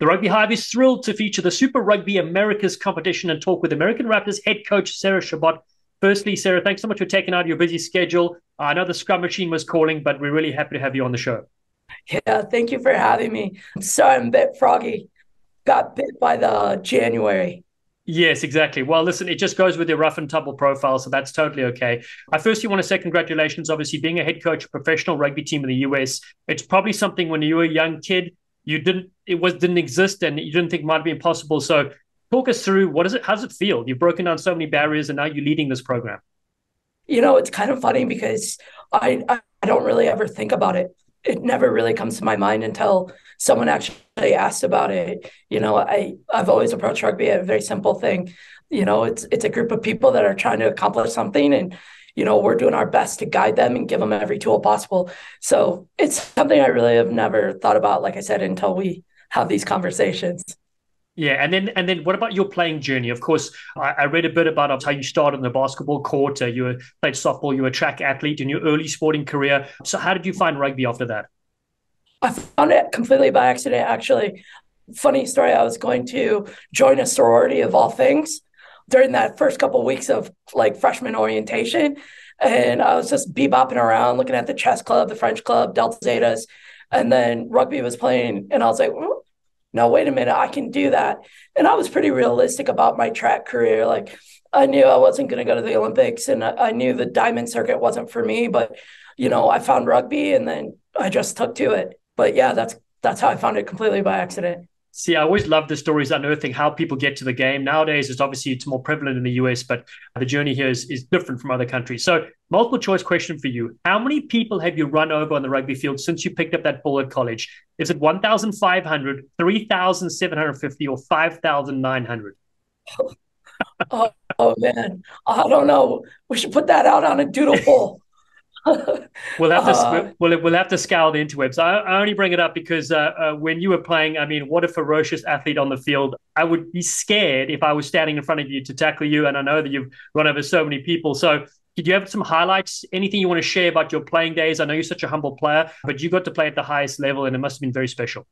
The Rugby Hive is thrilled to feature the Super Rugby Americas competition and talk with American Raptors head coach Sarah Chobot. Firstly, Sarah, thanks so much for taking out your busy schedule. I know the scrum machine was calling, but we're really happy to have you on the show. Yeah, thank you for having me. I'm sorry I'm a bit froggy. Got bit by the January. Yes, exactly. Well, listen, it just goes with your rough and tumble profile, so that's totally okay. I firstly want to say congratulations. Obviously, being a head coach of a professional rugby team in the US, it's probably something when you were a young kid you didn't it was didn't exist and you didn't think might be impossible. So, talk us through what is it? How does it feel? You've broken down so many barriers, and now you're leading this program. You know, it's kind of funny because I I don't really ever think about it. It never really comes to my mind until someone actually asked about it. You know, I I've always approached rugby as a very simple thing. You know, it's it's a group of people that are trying to accomplish something, and you know we're doing our best to guide them and give them every tool possible. So it's something I really have never thought about. Like I said, until we have these conversations. Yeah, and then and then what about your playing journey? Of course, I, I read a bit about how you started in the basketball court. Uh, you were, played softball. You were a track athlete in your early sporting career. So how did you find rugby after that? I found it completely by accident, actually. Funny story, I was going to join a sorority of all things during that first couple of weeks of like freshman orientation. And I was just bebopping around, looking at the chess club, the French club, Delta Zetas. And then rugby was playing. And I was like, well, no, wait a minute, I can do that. And I was pretty realistic about my track career. Like, I knew I wasn't going to go to the Olympics and I, I knew the diamond circuit wasn't for me. But, you know, I found rugby and then I just took to it but yeah, that's that's how I found it completely by accident. See, I always love the stories unearthing how people get to the game. Nowadays, it's obviously it's more prevalent in the US, but the journey here is, is different from other countries. So, multiple choice question for you: How many people have you run over on the rugby field since you picked up that ball at college? Is it 1,500, 3,750, or 5,900? oh, oh man, I don't know. We should put that out on a doodle poll we'll have to uh, we'll, we'll have to scour the interwebs. I, I only bring it up because uh, uh, when you were playing, I mean, what a ferocious athlete on the field! I would be scared if I was standing in front of you to tackle you, and I know that you've run over so many people. So, did you have some highlights? Anything you want to share about your playing days? I know you're such a humble player, but you got to play at the highest level, and it must have been very special.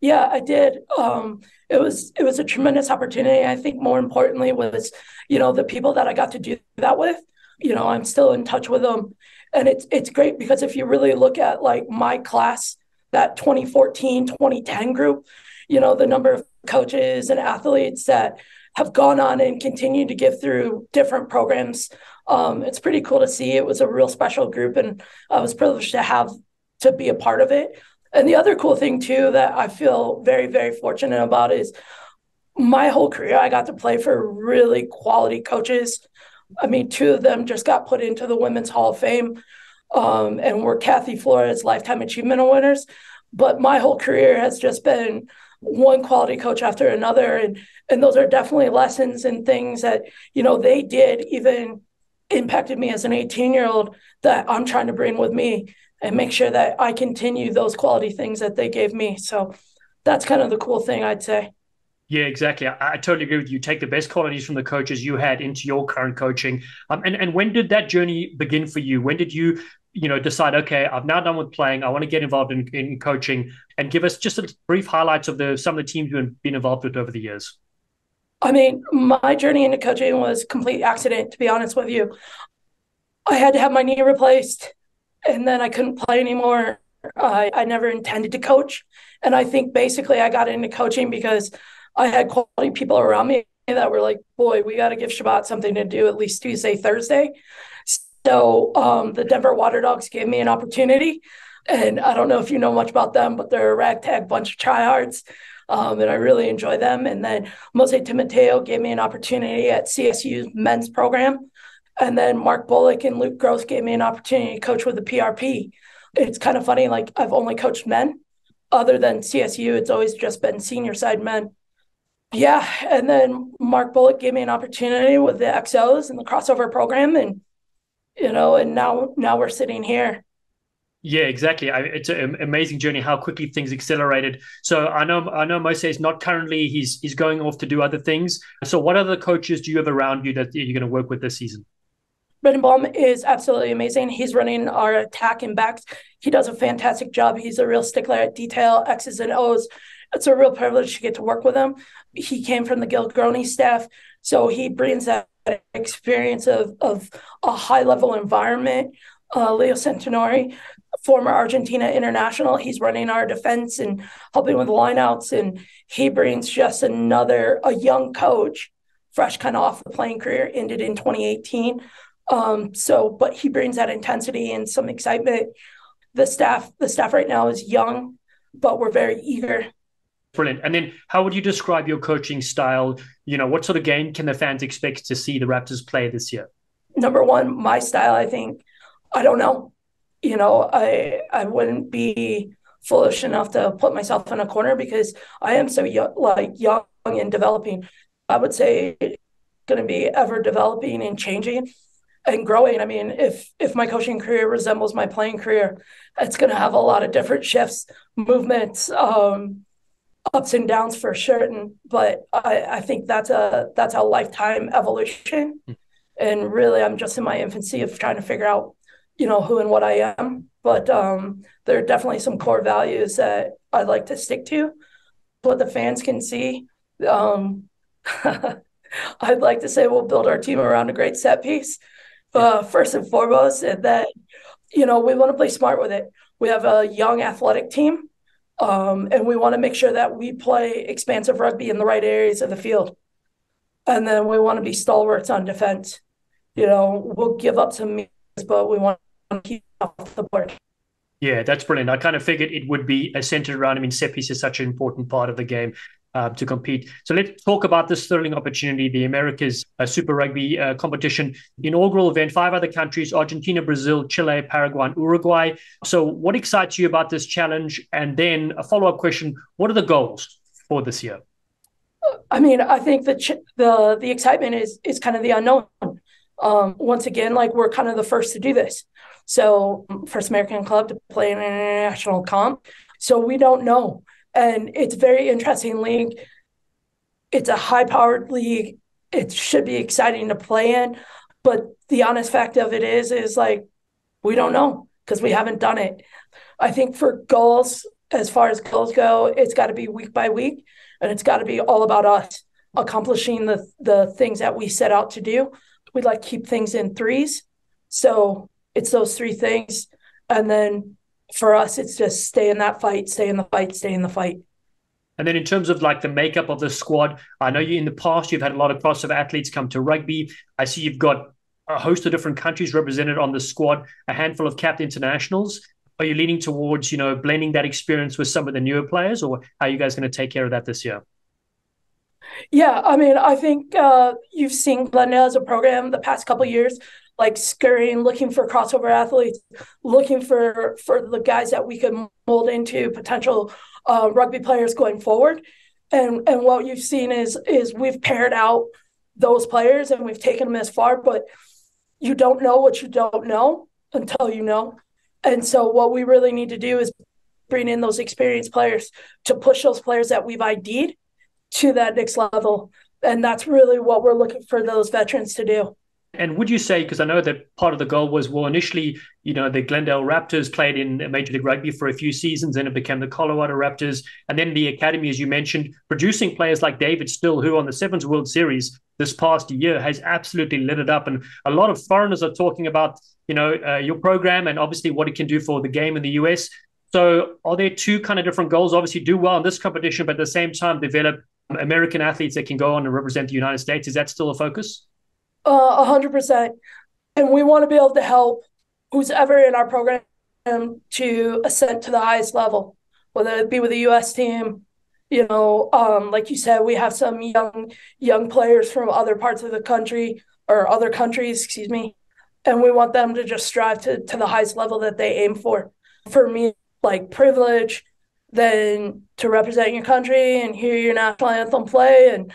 Yeah, I did. Um, it was it was a tremendous opportunity. I think more importantly was, you know, the people that I got to do that with you know, I'm still in touch with them. And it's it's great because if you really look at like my class, that 2014, 2010 group, you know, the number of coaches and athletes that have gone on and continue to give through different programs. Um, it's pretty cool to see. It was a real special group, and I was privileged to have to be a part of it. And the other cool thing too that I feel very, very fortunate about is my whole career I got to play for really quality coaches I mean, two of them just got put into the Women's Hall of Fame um, and were Kathy Flores Lifetime Achievement winners. But my whole career has just been one quality coach after another. And, and those are definitely lessons and things that, you know, they did even impacted me as an 18 year old that I'm trying to bring with me and make sure that I continue those quality things that they gave me. So that's kind of the cool thing I'd say. Yeah, exactly. I, I, totally agree with you. Take the best qualities from the coaches you had into your current coaching. Um, and and when did that journey begin for you? When did you you know decide? Okay, I've now done with playing. I want to get involved in, in coaching. And give us just a brief highlights of the some of the teams you've been involved with over the years. I mean, my journey into coaching was complete accident. To be honest with you, I had to have my knee replaced, and then I couldn't play anymore. I, I never intended to coach, and I think basically I got into coaching because I had quality people around me that were like, boy, we got to give Chobot something to do at least Tuesday, Thursday. So um, the Denver Water Dogs gave me an opportunity. And I don't know if you know much about them, but they're a ragtag bunch of tryhards. Um, and I really enjoy them. And then Mose Timoteo gave me an opportunity at CSU's men's program. And then Mark Bullock and Luke Gross gave me an opportunity to coach with the PRP. It's kind of funny, like I've only coached men. Other than CSU, it's always just been senior side men yeah, and then Mark Bullock gave me an opportunity with the XOs and the crossover program, and you know, and now now we're sitting here. Yeah, exactly. I, it's an amazing journey how quickly things accelerated. So I know I know Mose is not currently he's he's going off to do other things. So what other coaches do you have around you that you're going to work with this season? Brendan Baum is absolutely amazing. He's running our attack and backs. He does a fantastic job. He's a real stickler at detail, X's and O's, it's a real privilege to get to work with him. He came from the Gil Groene staff, so he brings that experience of, of a high level environment. Uh, Leo Centenari, former Argentina international, he's running our defense and helping with lineouts, and he brings just another a young coach, fresh kind of off the playing career, ended in 2018. Um, so, but he brings that intensity and some excitement. The staff, the staff right now is young, but we're very eager Brilliant. And then how would you describe your coaching style? You know, what sort of game can the fans expect to see the Raptors play this year? Number one, my style, I think, I don't know. You know, I I wouldn't be foolish enough to put myself in a corner because I am so young, like young and developing. I would say going to be ever developing and changing and growing. I mean, if if my coaching career resembles my playing career, it's going to have a lot of different shifts, movements, um, ups and downs for certain, but I, I think that's a that's a lifetime evolution. Mm. And really I'm just in my infancy of trying to figure out, you know, who and what I am. But um, there are definitely some core values that I'd like to stick to. What the fans can see. Um, I'd like to say we'll build our team around a great set piece, uh, first and foremost, and then, you know, we want to play smart with it. We have a young athletic team um, and we want to make sure that we play expansive rugby in the right areas of the field. And then we want to be stalwarts on defense. You know, we'll give up some meters, but we want to keep off the board. Yeah, that's brilliant. I kind of figured it would be centered around. I mean, set piece is such an important part of the game uh, to compete. So let's talk about this thrilling opportunity, the America's uh, Super Rugby uh, competition, inaugural event, five other countries, Argentina, Brazil, Chile, Paraguay, and Uruguay. So what excites you about this challenge? And then a follow-up question, what are the goals for this year? I mean, I think the ch- the the excitement is is kind of the unknown. Um, once again, like we're kind of the first to do this. So first American club to play in an international comp. So we don't know and it's very interesting league. It's a high powered league. It should be exciting to play in, but the honest fact of it is, is like we don't know because we haven't done it. I think for goals, as far as goals go, it's got to be week by week, and it's got to be all about us accomplishing the the things that we set out to do. We like keep things in threes, so it's those three things, and then for us, it's just stay in that fight, stay in the fight, stay in the fight. And then in terms of like the makeup of the squad, I know you in the past you've had a lot of crossover athletes come to rugby. I see you've got a host of different countries represented on the squad, a handful of capped internationals. Are you leaning towards, you know, blending that experience with some of the newer players, or how are you guys going to take care of that this year? Yeah, I mean, I think uh, you've seen Glendale as a program the past couple years like scurrying, looking for crossover athletes, looking for for the guys that we could mold into potential uh, rugby players going forward. And and what you've seen is is we've paired out those players and we've taken them as far, but you don't know what you don't know until you know. And so what we really need to do is bring in those experienced players to push those players that we've ID'd to that next level. And that's really what we're looking for those veterans to do. And would you say, because I know that part of the goal was, well, initially, you know, the Glendale Raptors played in Major League Rugby for a few seasons, and it became the Colorado Raptors. And then the academy, as you mentioned, producing players like David Still, who on the Sevens World Series this past year has absolutely lit it up. And a lot of foreigners are talking about, you know, uh, your program and obviously what it can do for the game in the US. So are there two kind of different goals? Obviously, do well in this competition, but at the same time, develop American athletes that can go on and represent the United States. Is that still a focus? A hundred percent. And we want to be able to help who's ever in our program to ascend to the highest level, whether it be with the U.S. team. You know, um, like you said, we have some young young players from other parts of the country or other countries, excuse me, and we want them to just strive to to the highest level that they aim for. For me, like privilege, then to represent your country and hear your national anthem play and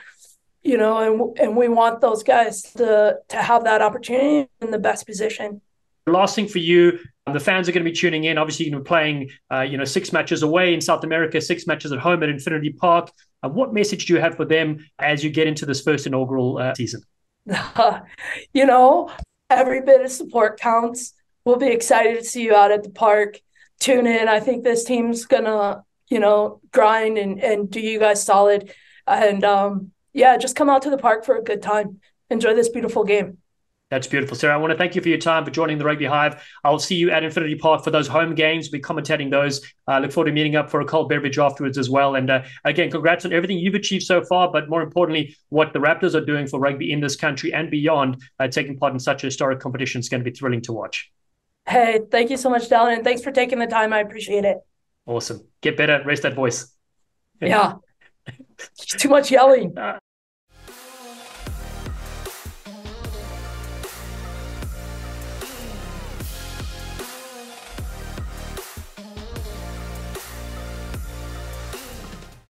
you know, and and we want those guys to to have that opportunity in the best position. Last thing for you, the fans are going to be tuning in. Obviously, you're going to be playing, uh, you know, six matches away in South America, six matches at home at Infinity Park. Uh, what message do you have for them as you get into this first inaugural uh, season? you know, every bit of support counts. We'll be excited to see you out at the park. Tune in. I think this team's gonna you know, grind and, and do you guys solid. And um, yeah, just come out to the park for a good time. Enjoy this beautiful game. That's beautiful, Sarah. I want to thank you for your time for joining the Rugby Hive. I'll see you at Infinity Park for those home games. We'll be commentating those. I uh, look forward to meeting up for a cold beverage afterwards as well. And uh, again, congrats on everything you've achieved so far, but more importantly, what the Raptors are doing for rugby in this country and beyond. Uh, taking part in such a historic competition is going to be thrilling to watch. Hey, thank you so much, Dallen, and thanks for taking the time. I appreciate it. Awesome. Get better. Raise that voice. Yeah. Too much yelling. Uh,